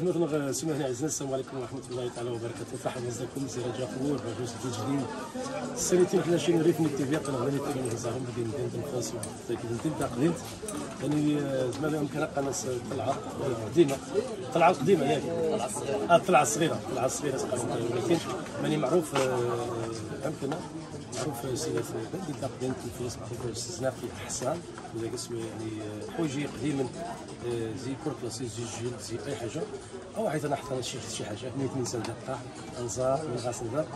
مثلا سمعنا عزيزنا السلام عليكم ورحمة الله تعالى وبركاته. مرحبا بكم سير جاكور بجوز جديد. السنتين كنا شي نريف من التي قنا غادي تاكل نهزهم بدي ندير الفاس انت قدمت يعني زمان يمكن قناص طلعة قديمة. طلعة قديمة ياك آه طلعة صغيرة طلعة صغيرة ولكن ماني معروف عندنا. معروف سيدات بلدي تقديم الفلوس معروف الزناقي حسان ولا كسوي يعني حوايجي قديما زي كرة زي جيل زي أي حاجة. أو عايز أنا حتى شي شي حاجة ميت من سنة دقة انزار من غاس نظر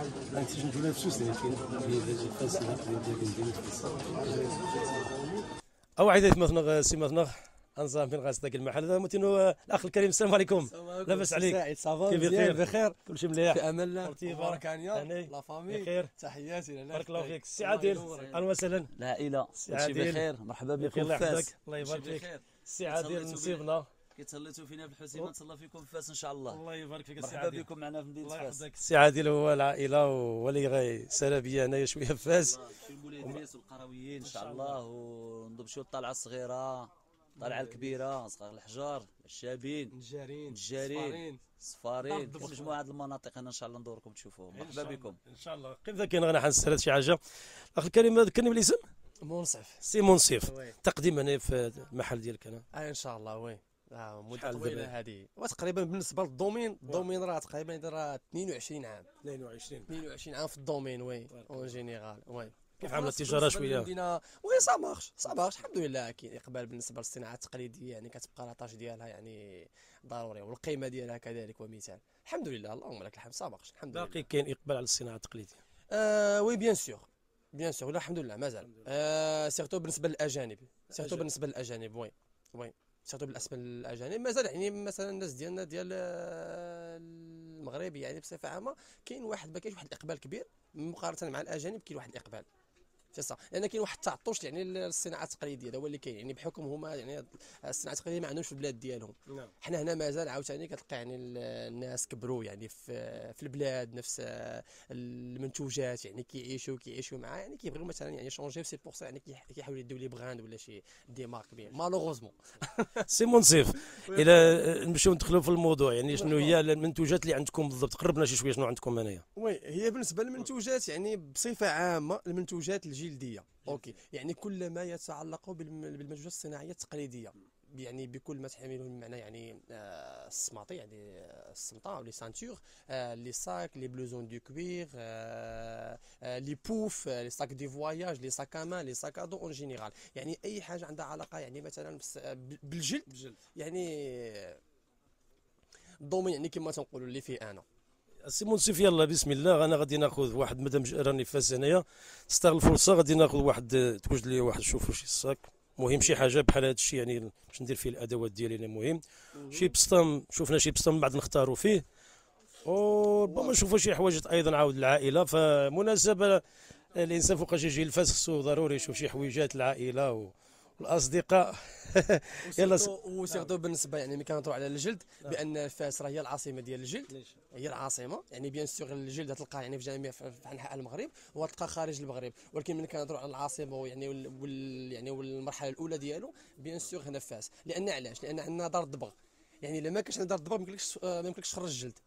تجي نقول فسوس لكن هي زي فاس ندير أو مثلا سي مثلا انظام غاس ذاك المحل؟ هذا متينو الأخ الكريم السلام عليكم. لاباس عليك. كيف بخير بخير. كل شيء مليح. في أمان الله. بارك عنيا لا فامي بخير تحياتي بارك الله فيك. سي عادل أهلا وسهلا. العائله كلشي بخير. مرحبا بكم. الله يحفظك. الله يبارك فيك. سي عادل نصيبنا. كي تهليتوا فينا بالحسيمه نتهلا فيكم في فاس إن شاء الله. الله يبارك فيك السي مرحبا بكم معنا في مدينة فاس. السي عادل هو العائله ولي غي سلبيه أنايا شوية في فاس المولى ادريس والقرويين إن شاء الله. ونمشيو الطلعة الصغيرة. الطلعه الكبيرة صغار الحجار الشابين الجارين الجارين صفارين مجموعة المناطق هنا إن شاء الله ندوركم تشوفوهم. مرحبا بكم. إن شاء الله. كيف ذاك أنا حنسال شي حاجة. اخ الكريم ذكرني بالاسم منصف. سي منصف تقديم هنا في المحل ديالك أنا. آه إن شاء الله oui. آه مدة طويلة هذه. وتقريبا بالنسبة لل domaine ال domaine راه تقريبا راه 22 عام. 22 22 عام في ال domaine oui en général oui. كيف عامله التجارة شوية؟ oui ça marche ça marche الحمد لله كاين اقبال بالنسبة للصناعة التقليدية يعني كتبقى l'attache ديالها يعني ضروري والقيمة ديالها كذلك ومثال. الحمد لله اللهم لك الحمد ça marche الحمد لله. باقي كاين إقبال على الصناعة التقليدية؟ آه oui bien sûr bien sûr لا الحمد لله. مازال آه surtout بالنسبة للأجانب. surtout بالنسبة للأجانب oui oui. surtout بالنسبة للأجانب. مازال يعني مثلا الناس ديالنا ديال المغرب يعني بصفة عامة كاين واحد ما كاينش واحد الإقبال كبير مقارنة مع الأجانب كاين واحد الإقبال. صح لأن كاين واحد التعطش يعني الصناعه التقليدية هذا هو اللي كاين. يعني بحكم هما يعني الصناعة التقليدية ما عندهمش في البلاد ديالهم. نعم. حنا هنا مازال عاوتاني كتلقى يعني الناس كبروا يعني في في البلاد نفس المنتوجات يعني كيعيشوا كيعيشوا معاه. يعني كيبغيو مثلا يعني changer c'est pour يعني كيحاولوا يديو les brands ولا شي des marques bien malheureusement سي منصف إلى نمشيو ندخلوا في الموضوع. يعني شنو هي المنتوجات اللي عندكم بالضبط؟ قربنا شي شوية شنو عندكم هنايا. oui هي بالنسبة للمنتوجات يعني بصفة عامة المنتوجات الجلديه أوكي. يعني كل ما يتعلق بالمنتوجات الصناعيه التقليدية. يعني بكل ما تحمله من معنى يعني آه السماطي يعني السمطة les ceintures آه les sacs les blousons de cuir آه les poufs les sacs de voyage les sacs à main les sacs à dos en général. يعني أي حاجة عندها علاقة يعني مثلا بالجلد يعني ال domaine يعني كما تنقولوا اللي فيه أنا سي منصف يلا بسم الله. أنا غادي ناخذ واحد مادام راني ففاس هنايا. استغل الفرصة غادي ناخذ واحد توجد لي واحد شوفوا شي sac مهم شي حاجة بحال هذا الشيء يعني باش ندير فيه الأدوات ديالي مهم. شي بسطام شفنا شي بسطام بعد نختاروا فيه. وربما نشوفوا شي حوايج أيضا عاود العائلة. فمناسبة الإنسان فوقاش يجي الفاس خصو ضروري يشوف شي حويجات العائلة و... الأصدقاء. يلا و surtout بالنسبة يعني ملي كنهضروا على الجلد بأن فاس راه هي العاصمة ديال الجلد. هي العاصمة. يعني bien sûr الجلد تلقاه يعني في جميع في أنحاء المغرب وتلقى خارج المغرب. ولكن ملي كنهضروا على العاصمة يعني وال يعني والمرحلة الأولى ديالو bien sûr هنا فاس. لأن علاش؟ لأن عندنا دار الدبغ يعني إلا ما كانش دار الدبغ ما يمكنلكش ما يمكنلكش تخرج الجلد.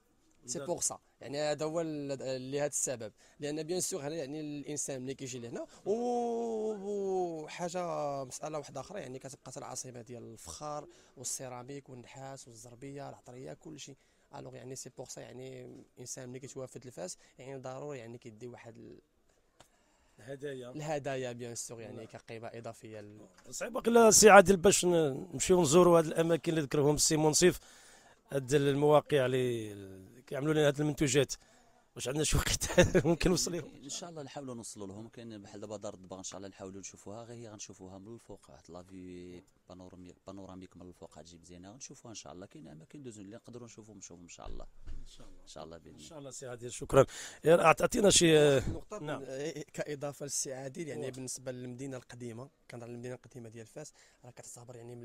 c'est pour ça يعني هذا هو لهذا السبب لأن bien sûr يعني الانسان ملي كيجي لهنا وحاجه مساله واحدة أخرى يعني كتبقى العاصمه ديال الفخار والسيراميك والنحاس والزربيه العطريه كل شيء alors يعني c'est pour ça يعني الانسان ملي كيتوافد الفاس يعني ضروري يعني كيدي واحد الهدايا الهدايا bien sûr يعني كقيمه اضافيه ل... صعيب باقي سي عادل باش نمشيو نزوروا هذه الاماكن اللي ذكرهم السي منصف هاد المواقع اللي كيعملوا لنا هاد المنتوجات. واش عندنا شي وقت ممكن نوصل لهم إن شاء الله نحاولوا نوصلوا لهم. كاين بحال دابا دار الدبغ إن شاء الله نحاولوا نشوفوها. غير هي غنشوفوها من الفوق. واحد la vue panoramique panoramique من الفوق. غتجي مزيانه غنشوفوها إن شاء الله. كاين اماكن دوزيام اللي نقدروا نشوفوهم نشوفهم إن شاء الله. إن شاء الله. إن شاء الله بإذن إن شاء الله سي عادل شكرا. اعطينا شي نقطه نعم. كإضافة للسي عادل يعني أوه. بالنسبة للمدينة القديمة. كنهضر على المدينة القديمة ديال فاس. راه كتعتبر يعني من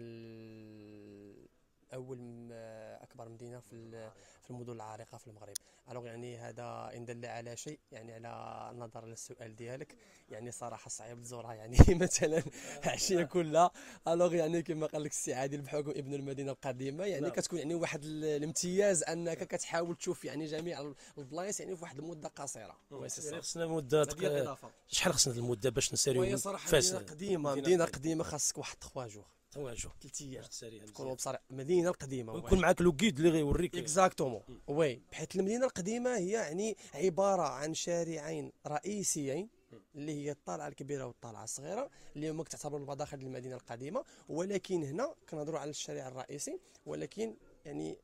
أول اكبر أكبر مدينة في في المدن العريقة في المغرب alors يعني هذا إن دل على شيء يعني على النظر للسؤال ديالك يعني صراحة صعيب تزورها يعني مثلا عشية كلها alors يعني كما قال لك السي عادل بحكم ابن المدينة القديمة يعني نعم. كتكون يعني واحد ال- الامتياز أنك كتحاول تشوف يعني جميع البلايص يعني في واحد المدة قصيرة c'est يعني. خصنا مدة. شحال خصنا المدة باش نساليو فاس مدينة قديمة مدينة مدينة قديمة. قديمة خاصك واحد 3 جوغ تواجه ثلاث أيام. كونوا بصراحه مدينه القديمة ويكون معاك le guide اللي غيوريك. exactement oui. بحيث المدينة القديمة هي يعني عبارة عن شارعين رئيسيين اللي هي الطالعه الكبيرة والطالعه الصغيرة اللي هما تعتبر المداخل للمدينة القديمة. ولكن هنا كنهضروا على الشارع الرئيسي. ولكن يعني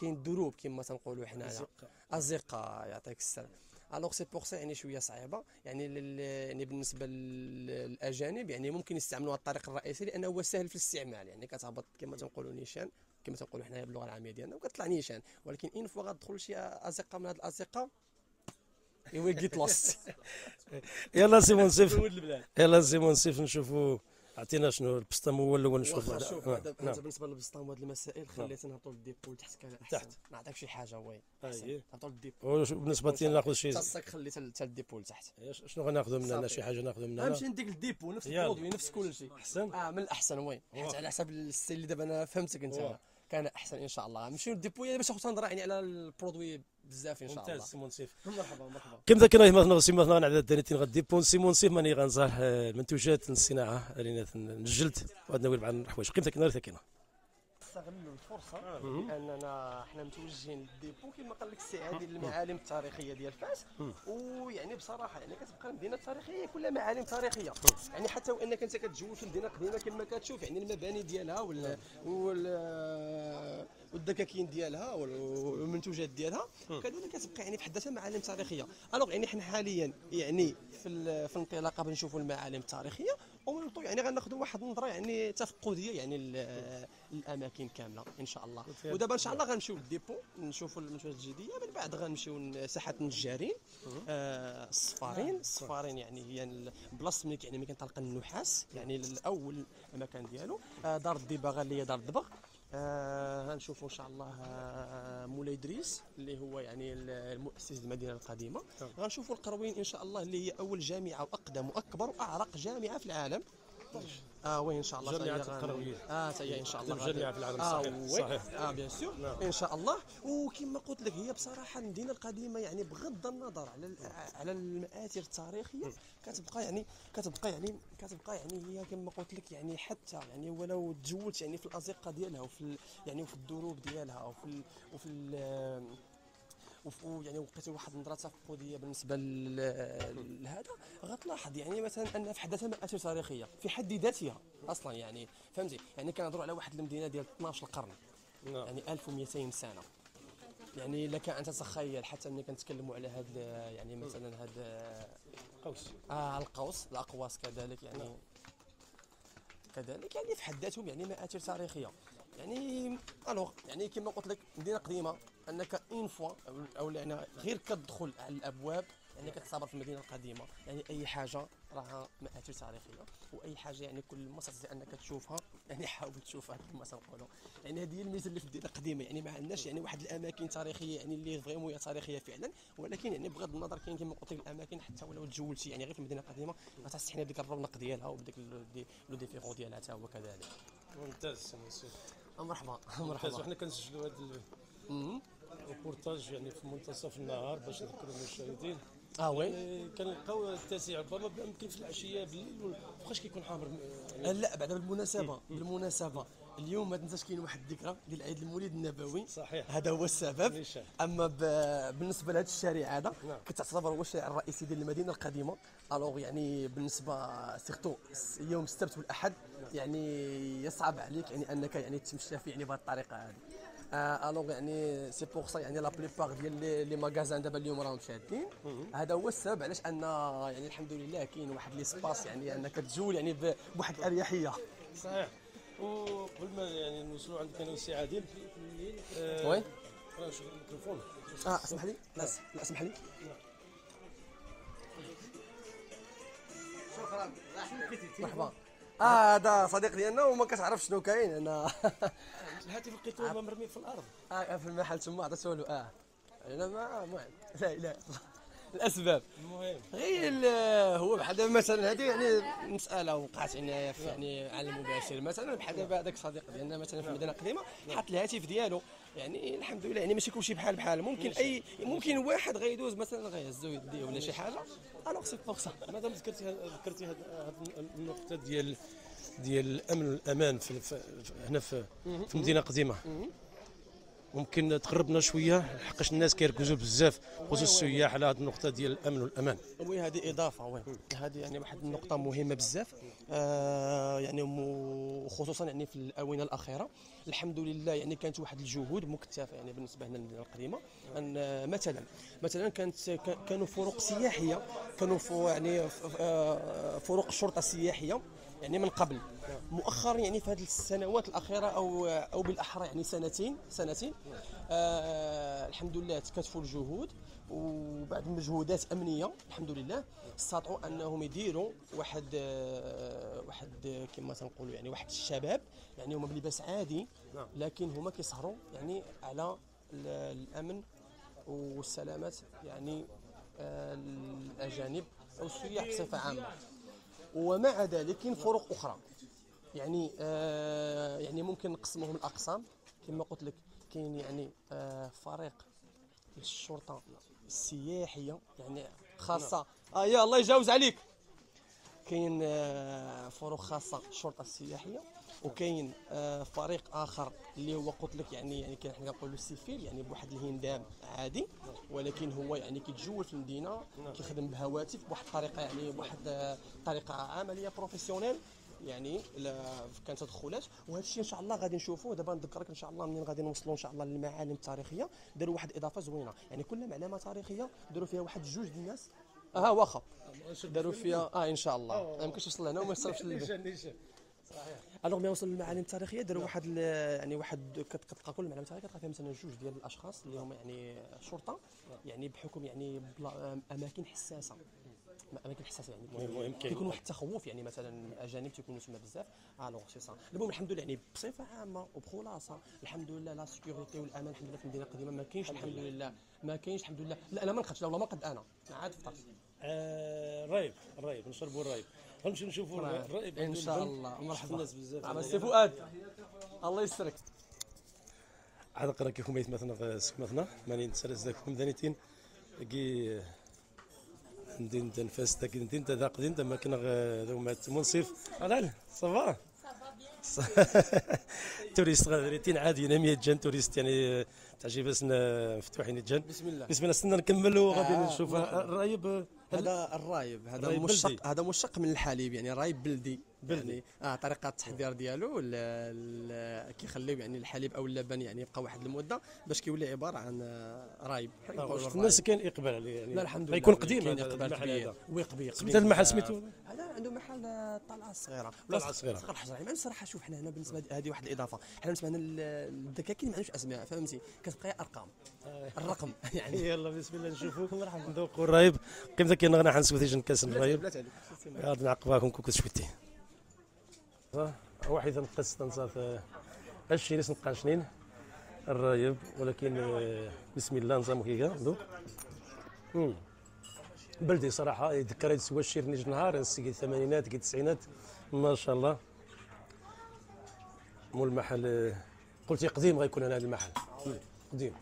كاين دروب كما تنقولوا حنايا. أزقة يعطيك السلام. الوغ سي بوغ سا يعني شوية صعيبة. يعني. يعني بالنسبة لل- للأجانب يعني ممكن يستعملوا الطريق الرئيسي لأنه هو سهل في الاستعمال. يعني كتهبط كما تنقولوا نيشان كما تنقولوا حنايا باللغة العامية ديالنا وكتطلع نيشان. ولكن إن فوا غتدخل شي ازقه من هاد الازقه يو ويل جيت لوست يلا سيمون سيف يلا سيمون سيف نشوفوا عطينا شنو البسطام هو الأول نشوف شوف آه، هذا نعم. بالنسبة للبسطام وهاد المسائل خليت نهبطوا للديبو لتحت كان أحسن تحت. نعطيك شي حاجة وي. أحسن نهبطوا للديبو وش- بالنسبة لي ناخذ شي الصاك خليت حتى الديبو لتحت إيش- شنو غناخذ من هنا. شي حاجة ناخذ من هنا غنمشي نديك الديبو نفس. البرودوي نفس كل شيء أحسن آه من الأحسن وين حيت. على حسب الستيل اللي دابا أنا فهمتك أنت. كان أحسن إن شاء الله. نمشيو للديبو يعني باش ناخذ نهضر يعني على البرودوي بزاف إن شاء ممتاز الله سيمون سيف. مرحبا مرحبا. كم ذاك راه مثلا سيما مثلا على الدانيتين غادي. بون سيمون سيف ماني آه، المنتوجات الصناعه اللي نجلد وعندنا بعض الحوايج كم ذاك نهار نستغلوا الفرصة لأننا حنا متوجهين لل dépôt كما قال لك السي عادل المعالم التاريخية ديال فاس ويعني بصراحة يعني كتبقى المدينة التاريخية كلها معالم تاريخية. يعني حتى وإنك أنت كتجول في مدينة قديمة كما كتشوف يعني المباني ديالها وال وال والدكاكين ديالها وال- والمنتوجات ديالها كذلك كتبقى يعني في حد ذاتها معالم تاريخية. alors يعني حنا حاليا يعني في في الانطلاقه بنشوفوا المعالم التاريخية. ومن طو يعني غناخذوا واحد النظرة يعني تفقدية يعني للاماكن كاملة إن شاء الله. ودابا إن شاء الله غنمشيو للديبو نشوفوا المنتوجات الجديدة من بعد غنمشيو لساحة النجارين آه الصفارين الصفارين يعني هي ال- بلاصة ملي يعني ملي كنطلق النحاس يعني الأول المكان ديالو. آه دار الدباغة اللي هي دار الدبغ. آه غنشوفوا إن شاء الله آه مولاي دريس اللي هو يعني ال- المؤسس المدينة القديمة. غنشوفوا القرويين إن شاء الله اللي هي أول جامعة وأقدم وأكبر وأعرق جامعة في العالم. آه وين ان شاء الله غن- القرويين. آه تاهي إن شاء الله جامعة في العالم، آه صحيح، oui. صحيح. آه bien sûr نعم. إن شاء الله وكما قلت لك هي بصراحة المدينة القديمة يعني بغض النظر على على المآثر التاريخية كتبقى يعني كتبقى يعني كتبقى يعني هي كما قلت لك يعني حتى يعني ولو تجولت يعني في الأزقة ديالها وفي يعني وفي الدروب ديالها وفي وفي ال- وف- يعني وقيت واحد النظرة تفقديه بالنسبة لهذا غتلاحظ يعني مثلا أن في حد ذاتها مآثر تاريخيه في حد ذاتها أصلا يعني فهمتي؟ يعني كنهضروا على واحد المدينة ديال 12 القرن. نعم. يعني 1200 سنة. يعني لك ان تتخيل حتى ملي كنتكلموا على هاد يعني مثلا هاد قوس. آه القوس الأقواس كذلك يعني. كذلك يعني في حد ذاتهم يعني مآثر تاريخيه يعني alors يعني كما قلت لك مدينة قديمة. أنك une fois أو يعني غير كتدخل على الأبواب يعني كتصابر في المدينة القديمة يعني أي حاجة راها مآثر تاريخيه وأي حاجة يعني كل ما تستطيع أنك تشوفها يعني حاول تشوفها كما تنقولوا يعني هذه هي الميزة اللي في المدينة القديمة يعني ما عندناش يعني واحد الأماكن تاريخية يعني اللي vraiment هي تاريخية فعلا ولكن يعني بغض النظر كاين كما قلت لك الأماكن حتى ولو تجولتي يعني غير في المدينة القديمة غتحس بديك الرونق ديالها وبديك le différent ديالها حتى هو كذلك. ممتاز مرحبا ممتاز مرحبا وحنا كنسجلوا هذا مم. الريبورتاج يعني في منتصف النهار باش نذكروا المشاهدين. آه oui. يعني كنلقاو التاسع ربما يمكن في العشيه بالليل فوقاش كيكون حاضر يعني. آه، لا بعد بالمناسبة بالمناسبة. اليوم ما تنساش كاين واحد الذكرى ديال عيد المولد النبوي. صحيح. هذا هو السبب. نيشان. أما بالنسبة لهذا الشارع هذا نعم. كتعتبر هو الشارع الرئيسي ديال المدينة القديمة. alors يعني بالنسبة surtout يوم السبت والاحد يعني يصعب عليك يعني أنك يعني تمشى فيه يعني بهذه الطريقة هذه. آه alors يعني c'est pour ça يعني la plupart ديال les- les magasins دابا اليوم راهم شادين. هذا هو السبب علاش أن يعني الحمد لله كاين واحد l'espace يعني أنك تجول يعني بواحد الأريحية. صحيح. وقبل ما يعني نوصلوا عندك أنا والسي عادل آه، oui. راه نشوف الميكروفون. آه اسمح لي. لا لا اسمح لي. مرحبا. آه هذا صديق ديالنا وما كتعرفش شنو كاين أنا الهاتف لقيته مرمي في الأرض. آه في المحل تما عطيته له آه. أنا ما ما لا لا. الأسباب. المهم. غير هو بحال دابا مثلا هذه يعني مسألة وقعت في يعني على المباشر. مثلا بحال دابا هذاك الصديق ديالنا مثلا في المدينة القديمه حط الهاتف ديالو يعني الحمد لله يعني ماشي كلشي بحال بحال. ممكن اي ممكن واحد غيدوز مثلا غيهزو يديه ولا شي حاجة. الوغ سي بوغ سا مادام ذكرتي ذكرتي هاد هاد النقطة ديال ديال الأمن والأمان في- هنا في في المدينة القديمه ممكن تقربنا شوية لحقاش الناس كيركزوا بزاف خصوصا السياح على هذه النقطة ديال الأمن والأمان. oui هذه إضافة oui. هذه يعني واحد النقطة مهمة بزاف. آه يعني م- خصوصا يعني في الآونة الأخيرة. الحمد لله يعني كانت واحد الجهود مكثفه يعني بالنسبة لنا للمدينه القديمة. آه، مثلا مثلا كانت كا- كانوا فروق سياحية كانوا يعني آه، فروق شرطه سياحيه يعني من قبل. مؤخرا يعني في هذه السنوات الأخيرة أو أو بالأحرى يعني سنتين سنتين. آه الحمد لله تكاتفوا الجهود وبعد مجهودات أمنية الحمد لله. استطاعوا أنهم يديروا واحد آه واحد آه، كما تنقولوا يعني واحد الشباب يعني هما بلباس عادي نعم. لكن هما كيسهروا يعني على ال- الأمن والسلامة يعني آه الأجانب أو السياح بصفة عامة. ومع ذلك فروق أخرى. يعني آه يعني ممكن نقسموهم الأقسام. كما قلت لك كاين يعني آه فريق الشرطة السياحية يعني خاصة. آه يا الله يجاوز عليك. كاين آه فروق خاصة الشرطة السياحية وكاين آه فريق آخر اللي هو قلت لك يعني يعني كان حنا كنقولوا ال civil يعني بواحد الهندام عادي ولكن هو يعني كيتجول في المدينة كيخدم بالهواتف بواحد الطريقة يعني بواحد آه، طريقة عملية professionnelle يعني كان تدخلات. وهذا الشيء إن شاء الله غادي نشوفوه. دابا نذكرك إن شاء الله منين غادي نوصلوا إن شاء الله للمعالم التاريخية. داروا واحد إضافة زوينة. يعني كل معلمة تاريخية داروا فيها واحد جوج الناس. آه واخا. داروا فيها آه إن شاء الله. ما يمكنش توصل لهنا وما يصرفش للبيت alors ملي وصل للمعالم التاريخية داروا واحد ال- يعني واحد كت- كتلقى كل معلم تاريخي كتلقى فيها مثلا جوج ديال الأشخاص اللي هما يعني شرطة. يعني بحكم يعني أماكن حساسة. اماكن حساسه يعني. المهم- كيكون واحد التخوف يعني مثلا الأجانب تيكونوا تما بزاف. الوغ سي سا المهم الحمد لله يعني بصفة عامة وبخلاصه الحمد لله la sécurité والامان الحمد لله في المدينة القديمة. ما كاينش الحمد لله. ما كاينش الحمد لله. لا أنا ما نقدش لا والله ما قد أنا. عاد فطرت. آه رايب رايب نشربوا الرايب غنمشيو نشوفوا؟ الرايب إن شاء. الله. مرحبا الناس بزاف. مع السي فؤاد الله يسترك. عاد قرا كيكون مثلا سكمتنا ماني نتسلس ذاك مدانيتين كي ندين تنفاس تاك ندين تا قدين تا ما كنا ذو ما منصف على صافا توريست غادريتين عادي أنا 100 جان توريست يعني تعجب اسنا مفتوحين جان بسم الله بسم الله استنى نكملوا وغادي آه، نشوف. الرايب هذا الرايب هذا بلدي. هذا مشق من الحليب يعني رايب بلدي. يعني آه طريقة التحضير ديالو ال- ال- كيخليو يعني الحليب أو اللبن يعني يبقى واحد المدة باش كيولي عبارة عن آه، رايب آه،. الناس كاين اقبال عليه يعني. لا الحمد لله. غيكون قديم كاين اقبال المحل كبير. هذا. ويقبيق سميت المحل سميتو؟ هذا عنده محل آه، الصغيره الطلعة الصغيرة. صغيرة. الحجره يعني الصراحه شوف حنا هنا بالنسبة هذه واحد الإضافة. حنا بالنسبة لنا ال- الدكاكين ما عندوش أسماء فهمتي؟ كتبقى أرقام. الرقم. يعني. يلا بسم الله نشوفوا نذوقوا الرايب قيمتك كاين غنا حنسكو تيجي كاس الرايب. غادي نعقباكم كوكو شويتي واحد نقص تنصاف هادشي اللي نبقى شنين الرايب ولكن آه، بسم الله نظام كيكا مم. بلدي صراحة يذكر هاد الشير نيج نهار نسي الثمانينات كي التسعينات. ما شاء الله. مول المحل آه، قلتي قديم غيكون هذا المحل. قديم.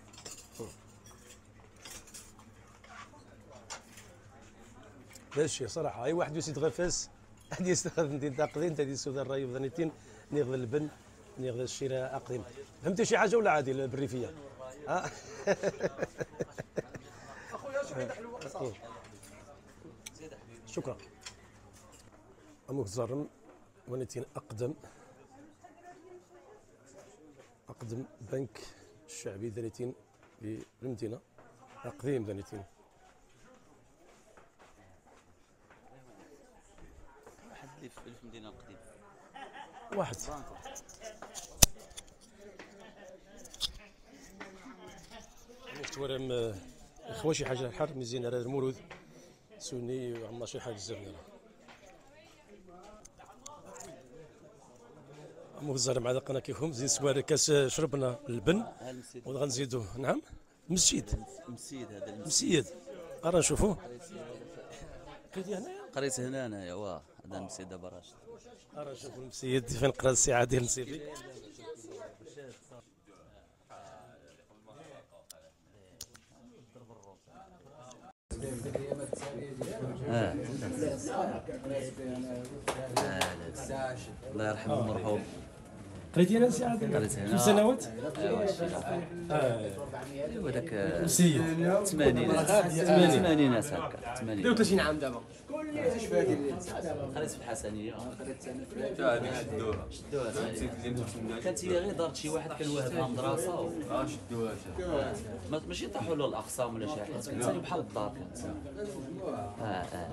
هذا الشيء صراحة أي واحد يسيد غفاس واحد يستخدم دين تاقدين تدي سود الرأي وذنيتين نيغذ البن نيغذ الشراء أقدم. فهمتي شي حاجة ولا عادي بالريفيه ها شكرا. أمك زرم ونتين أقدم. أقدم بنك الشعبي ذنيتين بالمدينة قديم ذنيتين واحد اللي في في المدينة القديمه واحد. شفت ورم إخوة شي حاجة الحر مزيان على المولود سوني وعما شي حاجة بزاف ديالها موزر مع قناه كيكم زين سواري كاس شربنا المسيد. وغنزيدو نعم. مسجد المسيد هذا المسيد. مسيد. راه نشوفوا قيدي هنايا؟ قريت هنا انايا واه. هذا المسيد دابا راشد نشوفوا المسيد فين قرا الساعة ديال نسيبي آه. الله يرحمه المرحوم قريتي أنا الساعة قريت هنا. خمس سنوات؟ ايوا شي آه. أيوا داك مسيد 80 80 هكا 80 33 عام دابا. قريت في الحسنية. شدوها. كانت هي غير دارت شي واحد كان واهبها مدرسه و... ما- ماشي طاحوا له الأقسام ولا شي حاجة بحال الدار كانت. آه آه.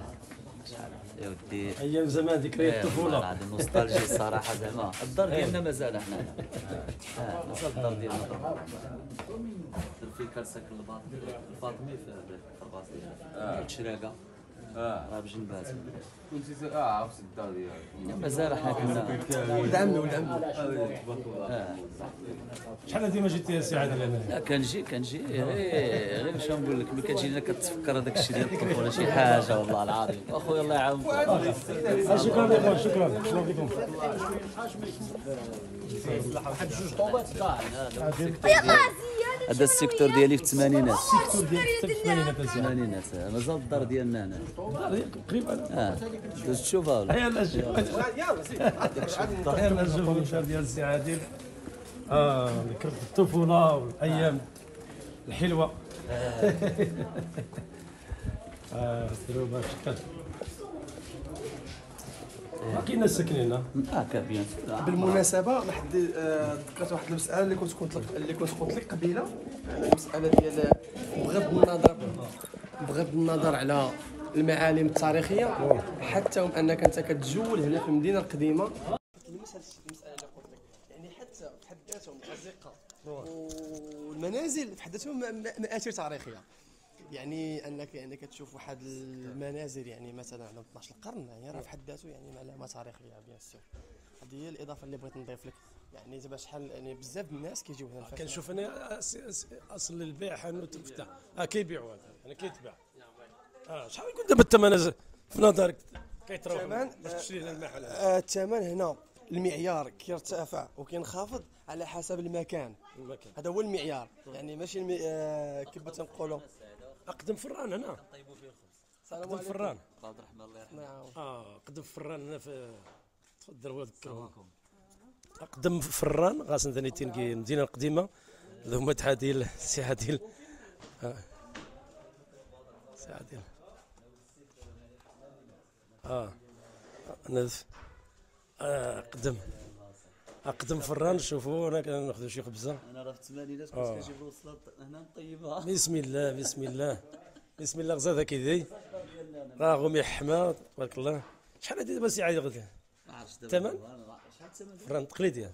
شحال؟ يا ودي. أيام زمان ذكريات إيه، الطفولة. العظيم نوستالجي الصراحه زعما الدار ديالنا مازال حنا آه. مازال الدار ديالنا. درت في كرسك الفاطمي في الرباط ديالها الشراقه راه بجنبات كنت آه عرفت الدار ديالك. مازال حنا كنا. ولد عمي ولد عمي آه شحال هذه ما جيتي يا سي عادل أنا؟ لا كنجي كنجي. غير غير باش نقول لك ملي كتجي هنا كتفكر هذاك الشيء ديال الطفوله شي حاجة والله العظيم. أخويا الله يعاونك آه، شكرا لكم شكرا شكرا. لكم هذا ال secteur ديالي في الثمانينات ديال الثمانينات يا سي عادل. الثمانينات مازال الدار ديالنا هنا قريبا آه دوز تشوفها ولا يلا شوف يلا نشوفوا الدار ديال السي عادل آه الطفوله والايام الحلوه آه سيروبا شكرا كاين ناس ساكنين هنا. آه كابيان بالمناسبة لحد آه، ذكرت واحد المسألة اللي كنت قلت لك اللي كنت قلت لك قبيلة. المساله ديال بغض النظر بغض النظر على المعالم التاريخية حتى وم أنك أنت كتجول هنا في المدينة القديمة. المساله اللي قلت لك يعني حتى في حد ذاتهم الازقه والمنازل في حد ذاتهم مآثر تاريخية. يعني انك يعني كتشوف واحد المنازل يعني مثلا على 12 القرن يعني راه في حد ذاته يعني علامه تاريخيه بيان سور. هذه هي الإضافة اللي بغيت نضيف لك. يعني زعما شحال يعني بزاف الناس كيجيو هنا. كنشوف أنا أصل البيع حانوت الفتح آه كيبيعوا هذا. أنا كيتباع. آه شحال يكون دابا الثمن في نظرك كيتراوح الثمن، باش تشري هنا المحل آه، الثمن هنا المعيار كيرتفع وكينخفض على حسب المكان. المكان. هذا هو المعيار. يعني ماشي المي... آه كيف تنقولوا أقدم فران هنا السلام قدم عليكم. فران. عبد الرحمن الله يرحمه نعم. آه قدم فران هنا في تفضل وذكرهم أقدم فران غاسن ثاني تنقي المدينة القديمة. هما عادل سي عادل آه. سي عادل آه. نذف آه اقدم أقدم فران شوفوا أنا كناخذ شي خبزة. أنا راه في الثمانينات كنت آه. كنجيب له وصلات هنا نطيبها بسم الله بسم الله. بسم الله غزاده كيدي. راه غومي حما تبارك الله. شحال هادي دابا سي عادل غدا؟ ما عرفتش دابا الثمن؟ شحال الثمن فران تقليدي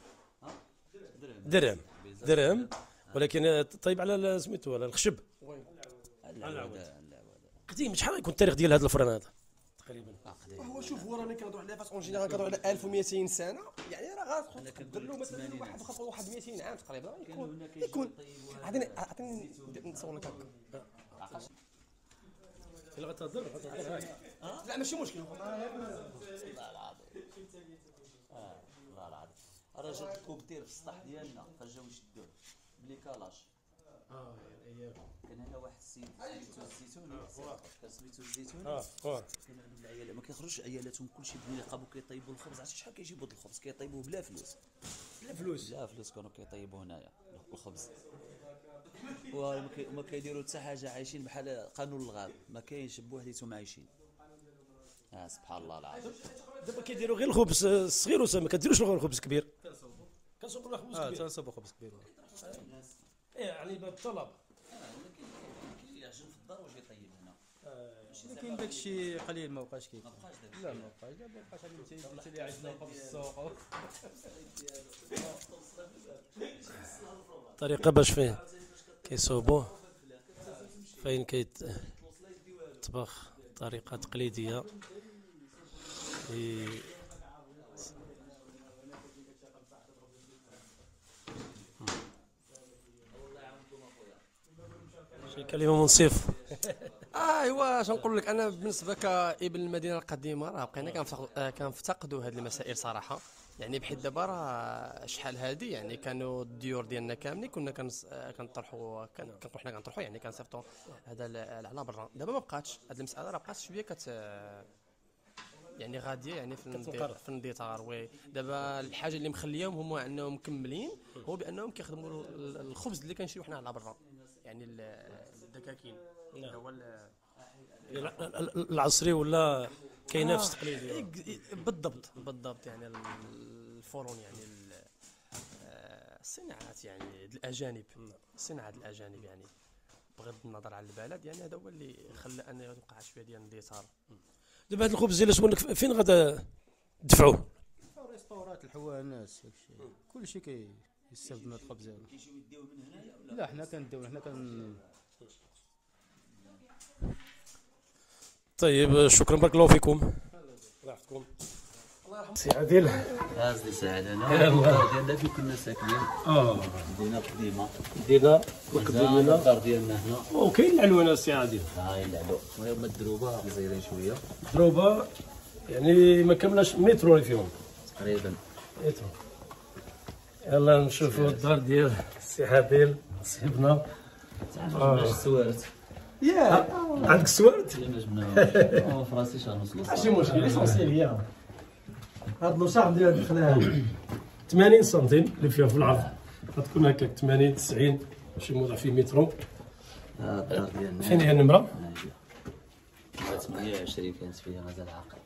درهم. درهم. درهم. ولكن طيب على سميتو على الخشب. قديم شحال يكون التاريخ ديال هذا الفران هذا؟ شوف هو راني كنهضروا على فاس en général كنهضروا على 1200 سنة. يعني راه غتقدر له مثلا واحد واحد 200 عام تقريبا. يكون يكون عطيني عطيني نصور لك هكا. الا غتهضر لا ماشي مشكل. الله العظيم راه جات الكوبتير في السطح ديالنا فجاو يشدوه بلي كالاش كان هنا واحد السيد سميتو الزيتوني كان سميتو الزيتوني آه آه كان عندهم العيالات ما كيخرجوش عيالاتهم كلشي بنقاب وكيطيبوا الخبز. عرفتي شحال كيجيبوا الخبز؟ كيطيبوه بلا فلوس. بلا فلوس. بلا فلوس كانوا كيطيبوا هنايا الخبز. وما كي- وما كيديروا حتى حاجة عايشين بحال قانون الغاب ما كاينش بوحديتهم عايشين. آه سبحان الله العظيم. دابا كيديروا غير الخبز الصغير وسا ما كديروش غير الخبز كبير. كنصوبوا له خبز آه كبير. تنصبوا خبز كبير. إيه يعني باب الطلب. كيعجن في الدار واش ولكن داك الشيء قليل ما بقاش كيف لا ما بقاش دابا بقاش. انت اللي عندنا في السوق. الطريقة باش فين كيصوبوه. فين كيطبخ طريقة تقليدية. شي كلمة منصف أيوا اش نقول لك أنا بالنسبة كابن المدينة القديمة راه بقينا كنفتقدوا آه، كنفتقدوا هذه المسائل صراحة. يعني بحيث دابا راه شحال هذه يعني كانوا الديور ديالنا كاملين كنا آه، كنطرحوا كن- كنروحوا حنا كنطرحوا يعني كنصيفطوا هذا على برا. دابا ما بقاتش هذه المسألة راه بقات شوية كت يعني غادية يعني في الندي- كتنقرض. في الاندثار وي. دابا الحاجة اللي مخليهم هما أنهم مكملين هو بأنهم كيخدموا ال- الخبز اللي كنشريو حنا على برا. يعني ال- الدكاكين. هذا هو ال- ال- ال- العصري ولا كينافس تقليدي؟ إيه، بالضبط. بالضبط يعني ال- الفرن يعني ال- آه، الصناعات يعني الأجانب. صناعة الأجانب يعني. بغض النظر على البلد يعني هذا هو اللي خلى أن يوقع شوية ديال الاندثار دابا هذا الخبز ديال شكون فين غادا تدفعوه ريستورات الحوانات داكشي. كلشي كيستافد من هاد الخبز هذا لا حنا كنديو حنا كن طيب شكرا بارك الله فيكم. الله يحفظكم. سي عادل. هاز لي سعد. انا ديالنا فين كنا ساكنين. آه. مدينه قديمة. دينا؟ مزال الدار ديالنا هنا. وكاين العلوانه سي عادل. هاي العلو وهما الدروبة مزيرين شوية. ضروبه يعني ما كملاش مترو اللي فيهم. تقريبا. مترو. يلا نشوفوا الدار ديال سي عادل صيبنا باش سوارت عندك سوارت ما جبناهاش في راسي شهر ونص ماشي مشكل l'essentiel هي هاد لوصاق ديال هاد الخلاها 80 سنتيم اللي فيها في العرض. غتكون هكاك 80 90 شي موضع فيه مترو. فين هي النمرة؟ 28 كانت فيها مازال عاقل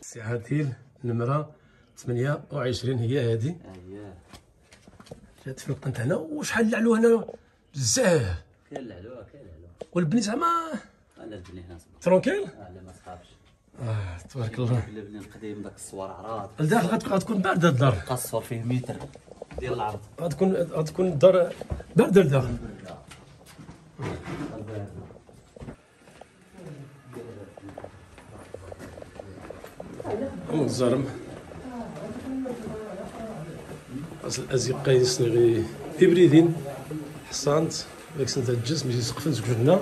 سي عادل نمره 28 هي هذه في القنت هنا وشحال العلو هنا؟ بزاف. كاين العلو كاين العلو والبني زعما أنا البني هنا ترونكيل؟ لا ما تخافش آه تبارك الله. البني القديم داك الصوار عراض. الداخل غتكون بارده الدار. قصر فيه متر ديال العرض. غتكون غتكون الدار بارده الداخل الزرم أصل الازقه يصنغي إبريدين حصانت داك سنت الجسم يجي سقفن زوج هنا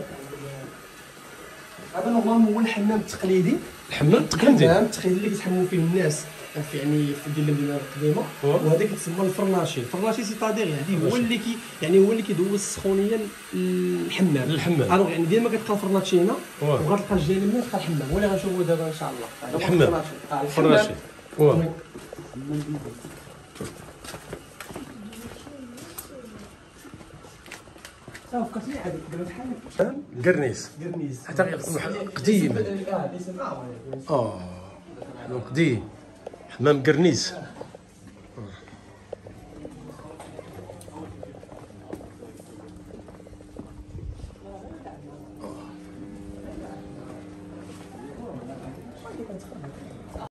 هذا normalement هو الحمام التقليدي. الحمام التقليدي؟ الحمام التقليدي اللي كيتحمموا فيه الناس في يعني في ديال المدينة القديمة. وهذا كيتسمى الفرناشي الفرناشي c'est-à-dire يعني هو اللي كي يعني هو اللي كيدوز السخونيه للحمام. للحمام. alors يعني ديما كتلقى الفرناشي هنا. وغتلقى الجانب تلقى الحمام. هو اللي غنشوفوا دابا إن شاء الله. الحمام. الفرناشي. آه، قرنيس. قرنيس. قديم. آه حمام قديم. حمام قرنيس.